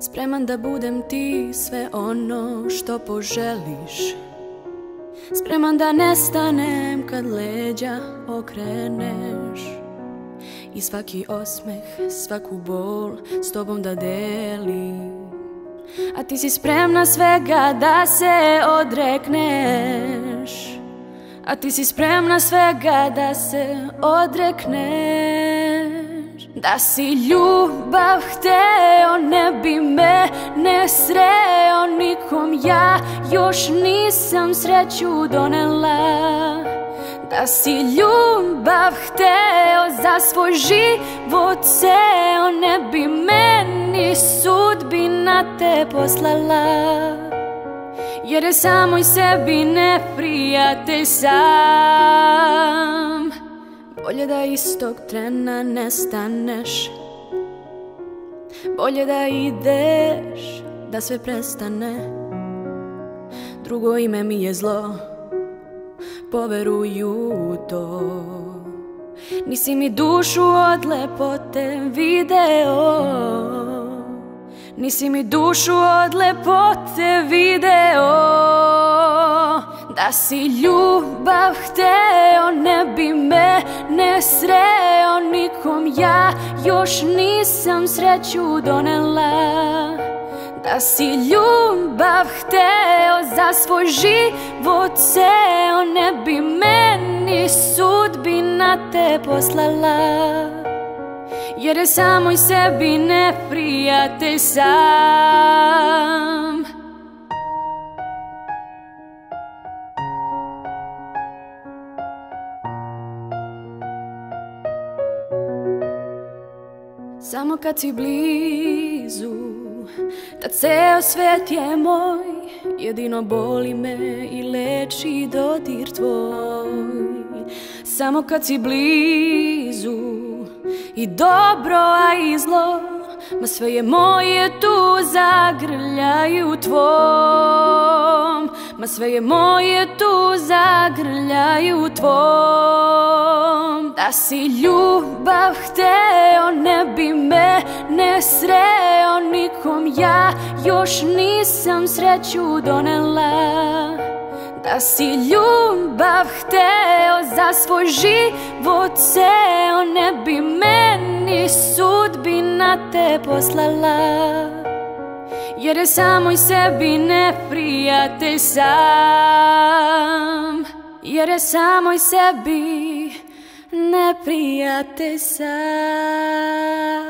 Spreman da budem ti sve ono što poželiš. Spreman da nestanem kad leđa okreneš. I svaki osmeh, svaku bol s tobom da delim. A ti si spremna svega da se odrekneš. A ti si spremna svega da se odrekneš da si ljubav hteo ne bi me ne sreo nikom. Ja još nisam sreću donela. Da si ljubav hteo za svoj život ceo Ne bi meni sudbina te poslala. Jer je samoj sebi neprijatelj sam Bolje da istog trena nestaneš Bolje da ideš, da sve prestane. Drugo ime mi je zlo, poveruju to. Nisi mi dušu od lepote video. Nisi mi dušu od lepote video Da si ljubav hteo ne bi me ne sreo nikom. Ja još nisam sreću donela. Da si ljubav hteo za svoj život ceo Ne bi meni sudbina te poslala. Jer je samoj sebi neprijatelj sam Samo kad si blizu Da ceo svet je moj. Jedino boli me i leči dodir tvoj. Samo kad si blizu I dobro, a i zlo Ma sve je moje tu zagrljaju tvom. Ma sve je moje tu zagrljaju tvom. Da si ljubav hteo ne bi me ne sreo nikom. Ja još nisam sreću donela. Da si ljubav hteo za svoj život ceo Ne bi meni sudbina te poslala Jer je samoj sebi neprijatelj sam. Jer je samoj sebi neprijatelj sam